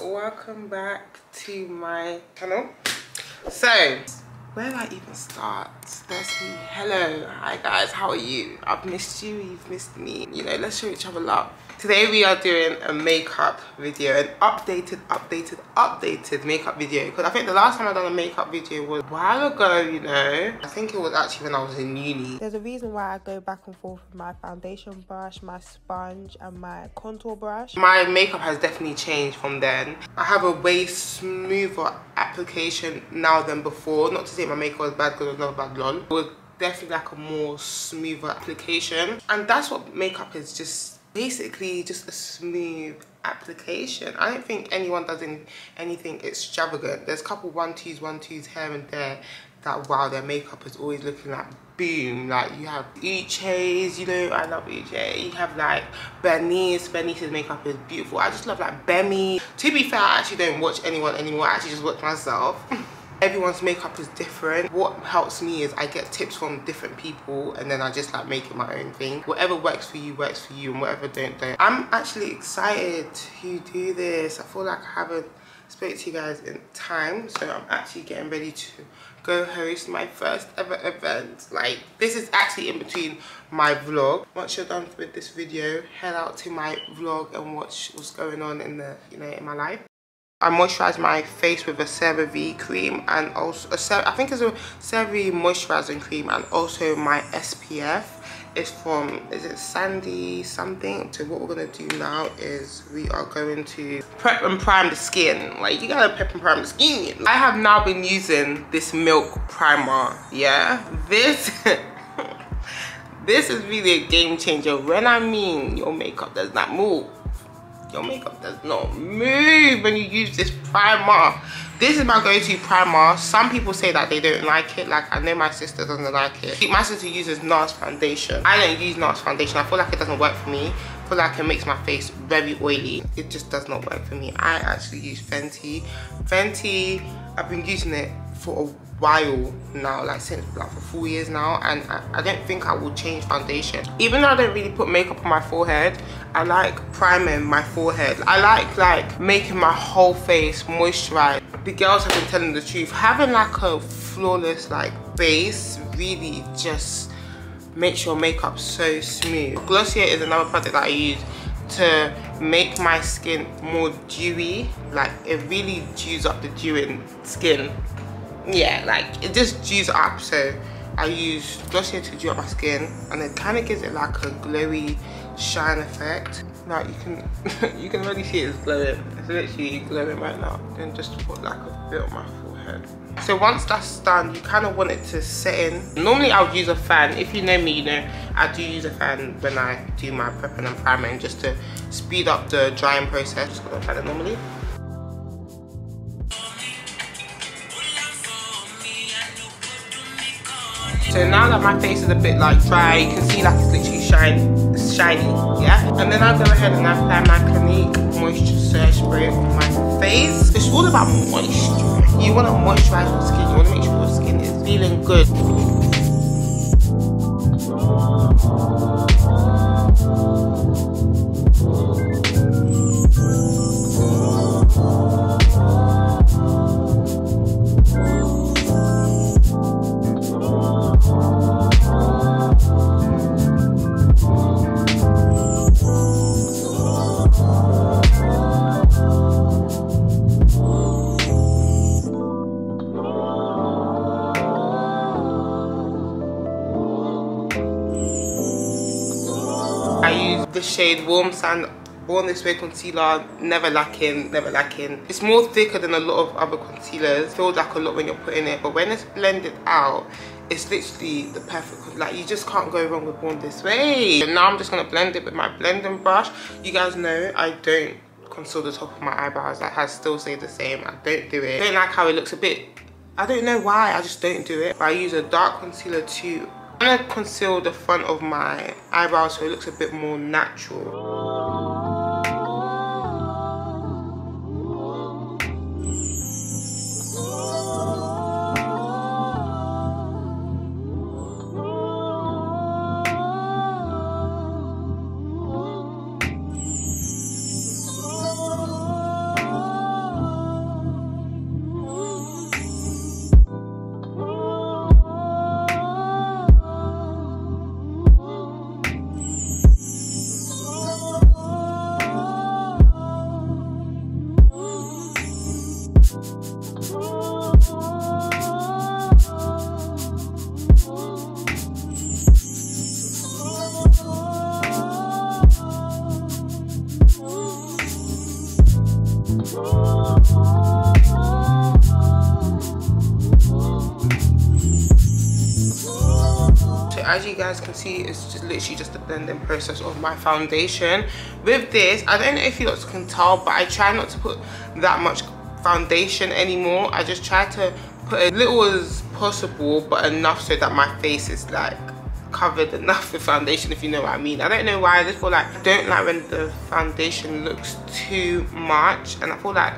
welcome back to my channel so where do i even start? Firstly hello. Hi guys. How are you? I've missed you. You've missed me. You know let's show each other love today we are doing a makeup video an updated updated updated makeup video. Because i think the last time i done a makeup video was a while ago you know. I think it was actually when i was in uni. There's a reason why i go back and forth with my foundation brush my sponge and my contour brush. My makeup has definitely changed from then. I have a way smoother application now than before. Not to say my makeup was bad because it was not bad lol. It was definitely like a more smoother application. And that's what makeup is just basically just a smooth application. I don't think anyone does anything extravagant. There's a couple one twos one twos here and there that wow their makeup is always looking like boom. Like you have Uche's you know I love Uche you have like Bernice. Bernice's makeup is beautiful. I just love like Bemi. To be fair I actually don't watch anyone anymore. I actually just watch myself everyone's makeup is different. What helps me is i get tips from different people and then i just like make it my own thing. Whatever works for you works for you and whatever don't don't. I'm actually excited to do this. I feel like i haven't spoke to you guys in time so i'm actually getting ready to go host my first ever event. Like this is actually in between my vlog. Once you're done with this video head out to my vlog and watch what's going on in the you know in my life I moisturize my face with a CeraVe cream and also a I think it's a CeraVe moisturizing cream and also my SPF is from is it Sandy something? So what we're gonna do now is we are going to prep and prime the skin. Like you gotta prep and prime the skin. I have now been using this milk primer yeah? This this is really a game changer. When I mean your makeup does not move your makeup does not move when you use this primer. This is my go-to primer. Some people say that they don't like it. Like i know my sister doesn't like it. My sister uses nars foundation. I don't use nars foundation. I feel like it doesn't work for me. I feel like it makes my face very oily. It just does not work for me. I actually use fenty. Fenty i've been using it for a while now like since like for four years now and I, I, don't think I will change foundation. Even though I don't really put makeup on my forehead I like priming my forehead. I like like making my whole face moisturized. The girls have been telling the truth. Having like a flawless like base really just makes your makeup so smooth. Glossier is another product that I use to make my skin more dewy. Like it really dews up the dewy skin yeah like it just dews up so I use Glossier to dew up my skin and it kind of gives it like a glowy shine effect. Like you can you can really see it's glowing. It's literally glowing right now then just put like a bit on my forehead. So once that's done you kind of want it to set in. Normally I would use a fan. If you know me you know I do use a fan when I do my prepping and priming just to speed up the drying process. Just gonna fan it normally So now that my face is a bit like dry, you can see like it's literally shine, shiny, yeah? And then I'll go ahead and apply my Clinique Moisture Surge Spray on my face. It's all about moisture. You want to moisturize your skin. You want to make sure your skin is feeling good. Shade Warm Sand Born This Way concealer, never lacking, never lacking. It's more thicker than a lot of other concealers. Feels like a lot when you're putting it, but when it's blended out, it's literally the perfect, like you just can't go wrong with Born This Way. And now I'm just gonna blend it with my blending brush. You guys know I don't conceal the top of my eyebrows. Like I still say the same, I don't do it. I don't like how it looks a bit, I don't know why, I just don't do it. But I use a dark concealer to I'm gonna conceal the front of my eyebrows so it looks a bit more natural. It's just literally just the blending process of my foundation. With this i don't know if you guys can tell but i try not to put that much foundation anymore. I just try to put as little as possible but enough so that my face is like covered enough with foundation if you know what i mean. I don't know why i just feel like I don't like when the foundation looks too much and i feel like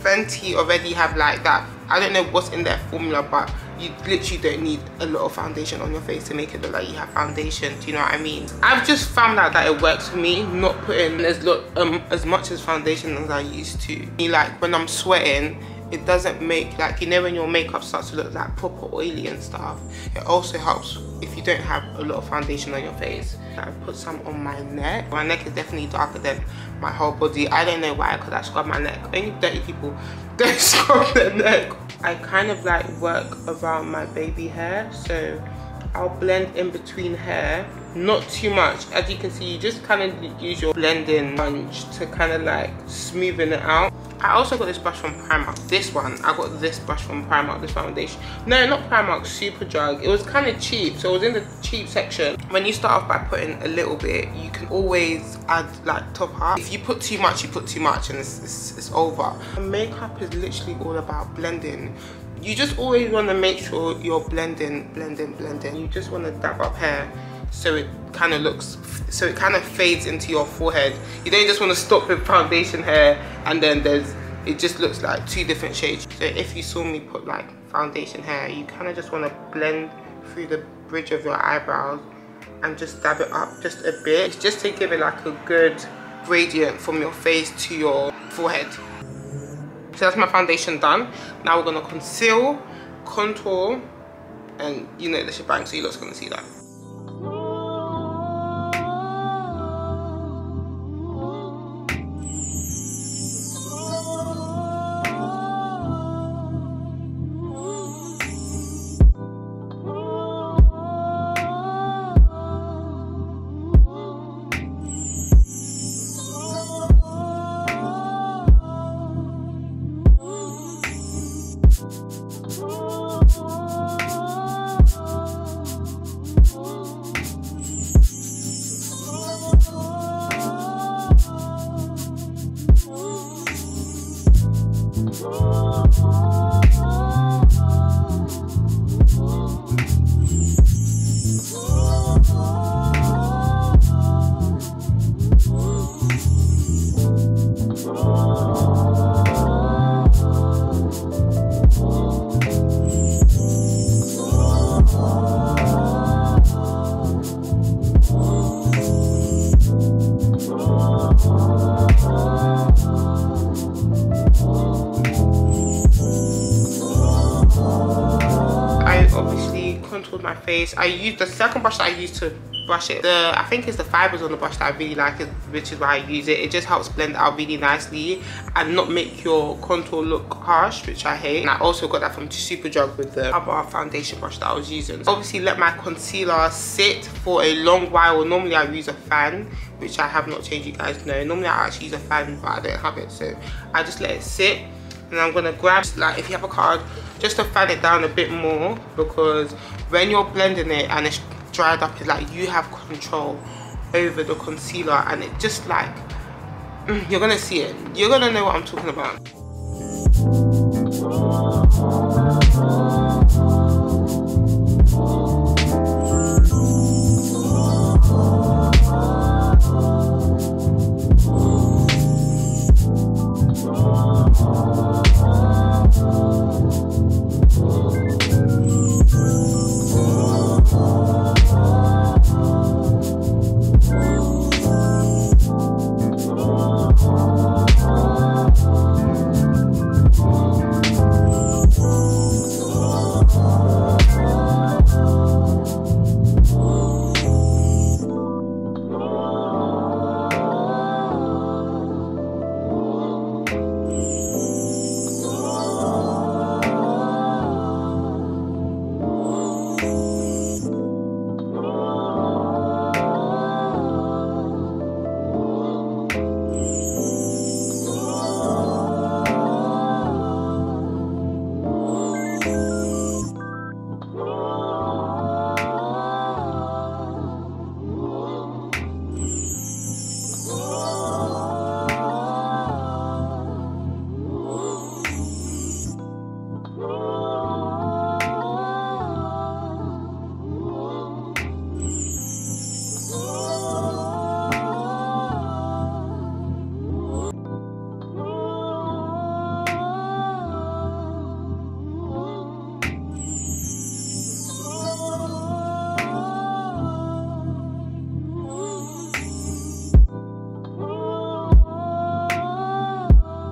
fenty already have like that. I don't know what's in their formula but you literally don't need a lot of foundation on your face to make it look like you have foundation do you know what i mean? I've just found out that it works for me not putting as um as much as foundation as i used to. Like when i'm sweating it doesn't make like you know when your makeup starts to look like proper oily and stuff? It also helps if you don't have a lot of foundation on your face. I put some on my neck. My neck is definitely darker than my whole body. I don't know why because i scrub my neck. Only dirty people don't scrub their neck. I kind of like work around my baby hair so I'll blend in between hair. Not too much. As you can see you just kind of use your blending sponge to kind of like smoothen it out I also got this brush from Primark. This one I got this brush from Primark this foundation. No not Primark Superdrug. It was kind of cheap so it was in the cheap section. When you start off by putting a little bit you can always add like top up. If you put too much you put too much and it's, it's, it's over. Makeup is literally all about blending. You just always want to make sure you're blending blending blending. You just want to dab up hair so it kind of looks so it kind of fades into your forehead. You don't just want to stop with foundation hair and then there's it just looks like two different shades. So if you saw me put like foundation hair you kind of just want to blend through the bridge of your eyebrows and just dab it up just a bit It's just to give it like a good gradient from your face to your forehead. So that's my foundation done. Now we're gonna conceal contour and you know the shebang so you lot's gonna see that face. I use the second brush that i use to brush it the i think it's the fibers on the brush that i really like which is why i use it. It just helps blend out really nicely and not make your contour look harsh which i hate. And i also got that from superdrug with the other foundation brush that i was using. Obviously let my concealer sit for a long while. Normally i use a fan which i have not changed you guys know. Normally i actually use a fan but i don't have it so i just let it sit. And i'm gonna grab like if you have a card just to fan it down a bit more because when you're blending it and it's dried up it's like you have control over the concealer and it just like mm, you're gonna see it. You're gonna know what i'm talking about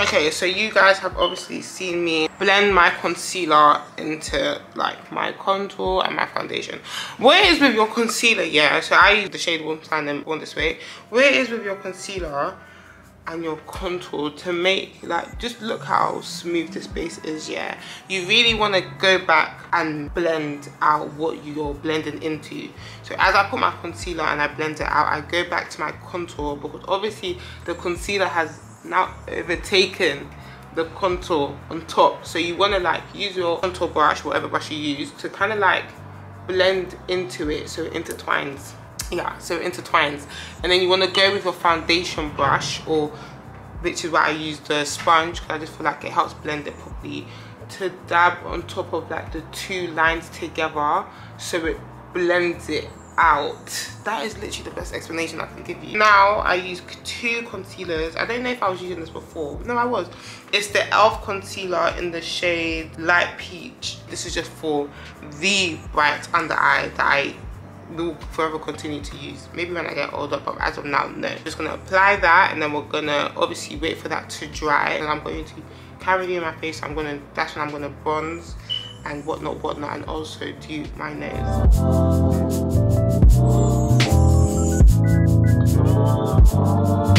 okay so you guys have obviously seen me blend my concealer into like my contour and my foundation. Where is with your concealer? Yeah so i use the shade warm sand and on this way. Where is with your concealer and your contour to make like just look how smooth this base is yeah? You really want to go back and blend out what you're blending into. So as i put my concealer and i blend it out i go back to my contour because obviously the concealer has now overtaken the contour on top. So you want to like use your contour brush whatever brush you use to kind of like blend into it so it intertwines. Yeah so it intertwines. And then you want to go with a foundation brush or which is why I use the sponge because I just feel like it helps blend it properly to dab on top of like the two lines together so it blends it out. That is literally the best explanation i can give you. Now i use two concealers. I don't know if i was using this before. No i was. It's the elf concealer in the shade light peach. This is just for the bright under eye that i will forever continue to use. Maybe when i get older but as of now no. Just gonna apply that and then we're gonna obviously wait for that to dry. And i'm going to carry it in my face. I'm gonna that's when i'm gonna bronze and whatnot whatnot and also do my nails okay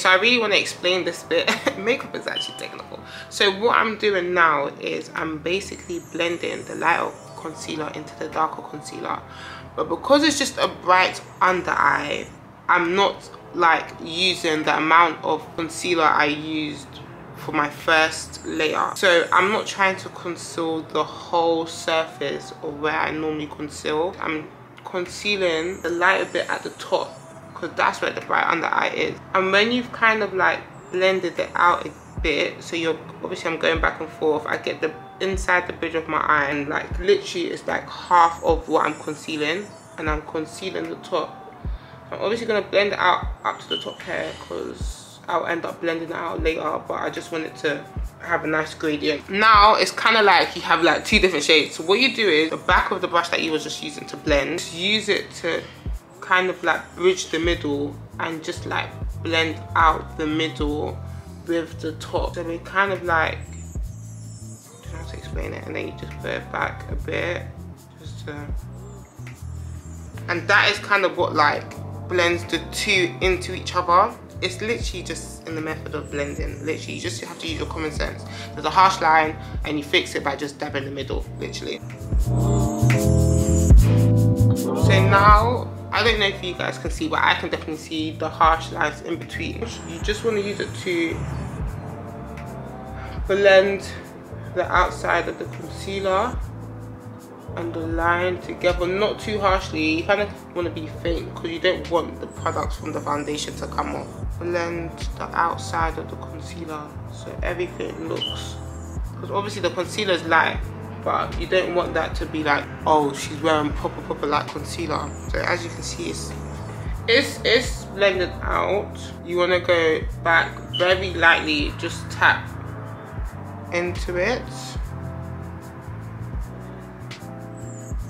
so i really want to explain this bit? Makeup is actually technical. So what i'm doing now is i'm basically blending the lighter concealer into the darker concealer. But because it's just a bright under eye i'm not like using the amount of concealer i used for my first layer. So i'm not trying to conceal the whole surface of where i normally conceal. I'm concealing the lighter bit at the top because that's where the bright under eye is. And when you've kind of like blended it out a bit so you're obviously i'm going back and forth i get the inside the bridge of my eye and like literally it's like half of what i'm concealing and i'm concealing the top. I'm obviously going to blend it out up to the top here because i'll end up blending it out later but i just want it to have a nice gradient. Now it's kind of like you have like two different shades. So what you do is the back of the brush that you were just using to blend use it to kind of like bridge the middle and just like blend out the middle with the top. So we kind of like, don't know how to explain it, and then you just put it back a bit, just to, and that is kind of what like blends the two into each other. It's literally just in the method of blending. Literally, you just have to use your common sense. There's a harsh line and you fix it by just dabbing the middle, literally. So now I don't know if you guys can see, but I can definitely see the harsh lines in between. You just want to use it to blend the outside of the concealer and the line together, not too harshly. You kind of want to be faint because you don't want the products from the foundation to come off. Blend the outside of the concealer so everything looks, because obviously the concealer is light but you don't want that to be like oh she's wearing proper proper light concealer. So as you can see it's it's it's blended out. You want to go back very lightly just tap into it.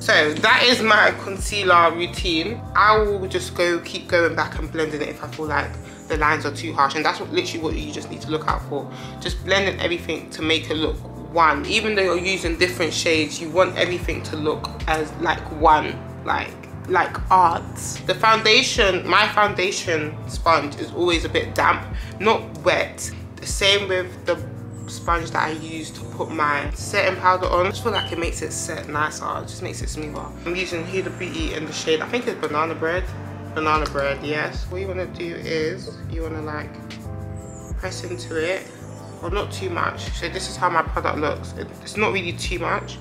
So that is my concealer routine. I will just go keep going back and blending it if i feel like the lines are too harsh. And that's what literally what you just need to look out for. Just blending everything to make it look one even though you're using different shades you want everything to look as like one like like art the foundation my foundation sponge is always a bit damp not wet the same with the sponge that I use to put my setting powder on. I just feel like it makes it set nicer, it just makes it smoother. I'm using Huda Beauty in the shade, I think it's Banana Bread. Banana Bread, yes. What you wanna do is, you wanna like press into it, or not too much. So this is how my product looks. It's not really too much.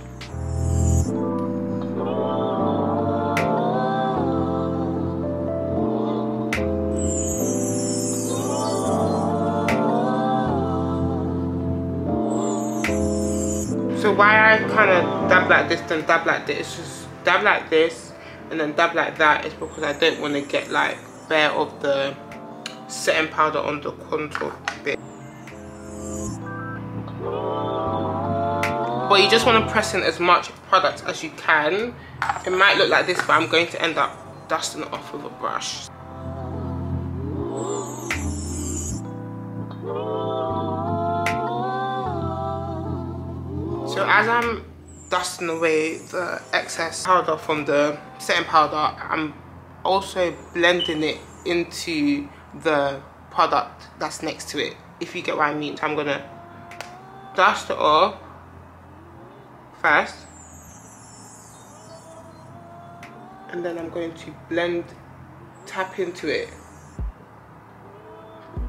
So why I kind of dab like this then dab like this, it's just dab like this and then dab like that is because I don't want to get like bare of the setting powder on the contour bit. But you just want to press in as much product as you can. It might look like this but I'm going to end up dusting it off with a brush. So as I'm dusting away the excess powder from the setting powder, I'm also blending it into the product that's next to it, if you get what I mean. I'm gonna dust off first. And then I'm going to blend, tap into it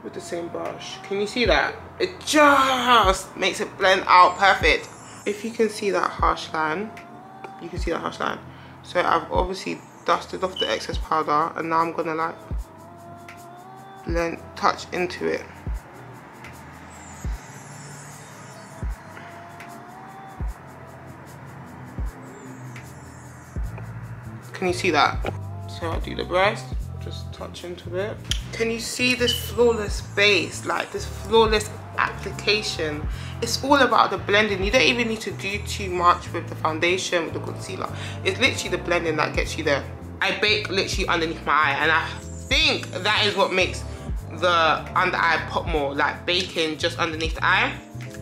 with the same brush. Can you see that? It just makes it blend out perfect if you can see that harsh line you can see that harsh line so I've obviously dusted off the excess powder and now I'm gonna like blend touch into it can you see that? So I'll do the breast just touch into it. Can you see this flawless base like this flawless application? It's all about the blending. You don't even need to do too much with the foundation with the concealer. It's literally the blending that gets you there. I bake literally underneath my eye and i think that is what makes the under eye pop more like baking just underneath the eye.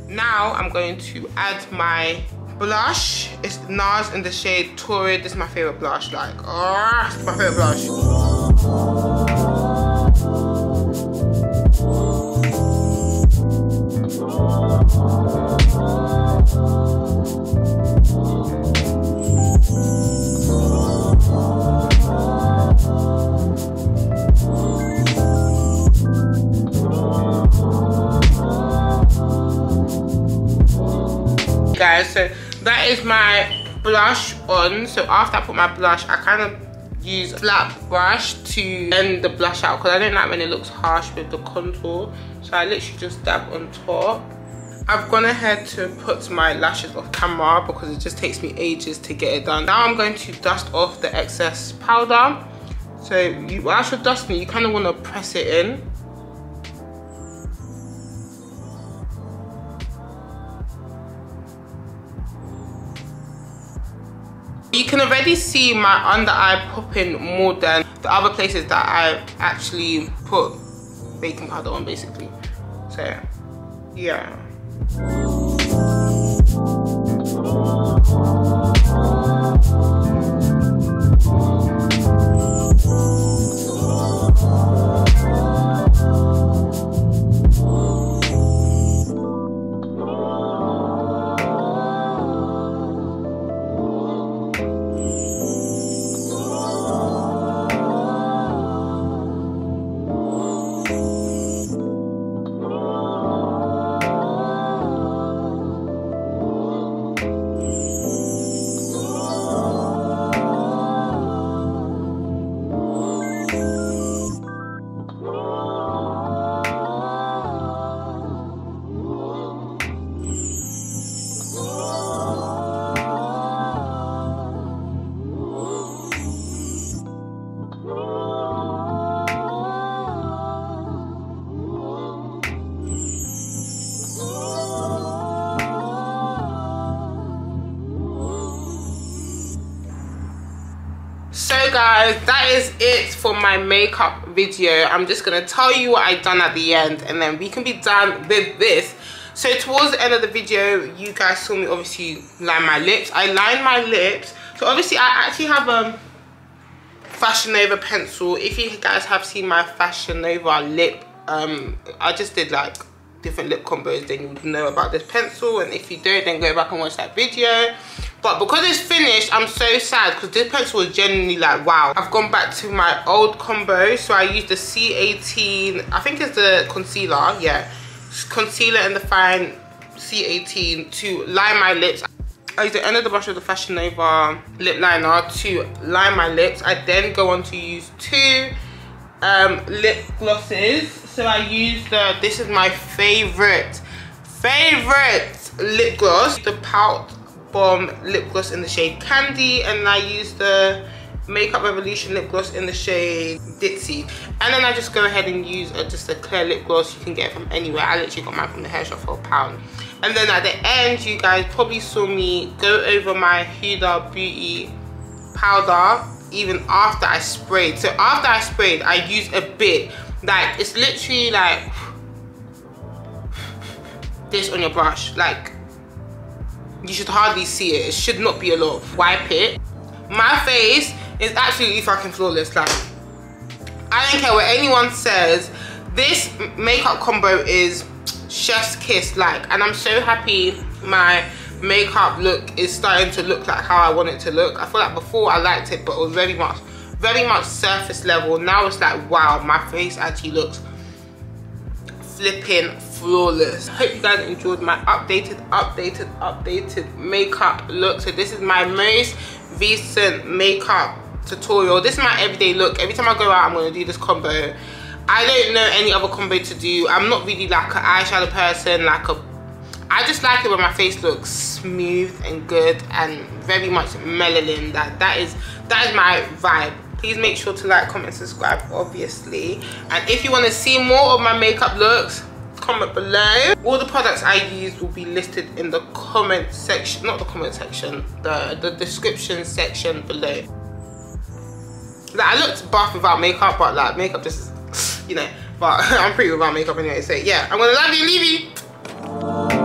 Now i'm going to add my blush. It's nars in the shade torrid. This is my favorite blush. Like oh my favorite blush. Guys so that is my blush on so after i put my blush i kind of use a flat brush to blend the blush out because i don't like when it looks harsh with the contour so i literally just dab on top I've gone ahead to put my lashes off camera because it just takes me ages to get it done. Now I'm going to dust off the excess powder. So you, whilst you're dusting, you kind of want to press it in. You can already see my under eye popping more than the other places that I've actually put baking powder on basically. So yeah. Oh, oh, oh, guys that is it for my makeup video. I'm just gonna tell you what i've done at the end and then we can be done with this. So towards the end of the video you guys saw me obviously line my lips. I lined my lips. So obviously i actually have a um, fashion nova pencil. If you guys have seen my fashion nova lip um i just did like different lip combos then you would know about this pencil. And if you don't then go back and watch that video but because it's finished i'm so sad because this pencil was genuinely like wow i've gone back to my old combo so i used the c18 i think it's the concealer yeah concealer and the fine c18 to line my lips I use the end of the brush of the Fashion Nova lip liner to line my lips. I then go on to use two um, lip glosses. So I use the, this is my favorite, favorite lip gloss. The Pout Bomb lip gloss in the shade Candy. And I use the Makeup Revolution lip gloss in the shade Ditzy. And then I just go ahead and use a, just a clear lip gloss you can get from anywhere. I literally got mine from the hair shop for a pound. And then at the end, you guys probably saw me go over my Huda Beauty powder even after I sprayed. So after I sprayed, I used a bit. Like, it's literally like this on your brush. Like, you should hardly see it. It should not be a lot. Wipe it. My face is absolutely fucking flawless. Like, I don't care what anyone says. This makeup combo is chef's kiss like. And I'm so happy my makeup look is starting to look like how I want it to look. I feel like before I liked it, but it was very much, very much surface level. Now it's like, wow, my face actually looks flipping flawless. Hope you guys enjoyed my updated, updated, updated makeup look. So this is my most recent makeup tutorial. This is my everyday look. Every time I go out, I'm gonna do this combo. I don't know any other combo to do. I'm not really like an eyeshadow person, like a I just like it when my face looks smooth and good and very much melanin. That that is that is my vibe. Please make sure to like, comment, subscribe, obviously. And if you want to see more of my makeup looks, comment below. All the products I use will be listed in the comment section, not the comment section, the, the description section below. Like, I looked buff without makeup, but like makeup just, you know, but I'm pretty without makeup anyway. So yeah, I'm gonna love you, leave you.